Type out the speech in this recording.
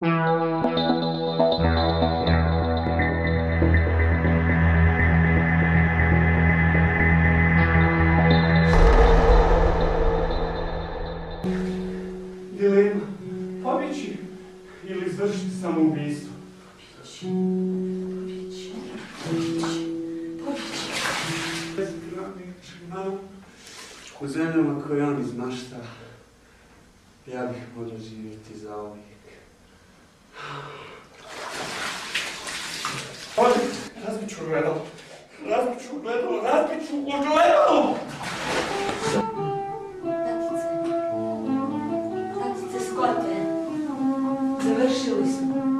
Dilema, pobjeći ili izvršiti samoubistvo. U zemljama koje on izmašta, ja bih mogla živjeti za uvijek. Hadi nasıl bir çocuğu adam? Nasıl bir çocuğu adam? Nasıl bir çocuğu adam? Завершилось.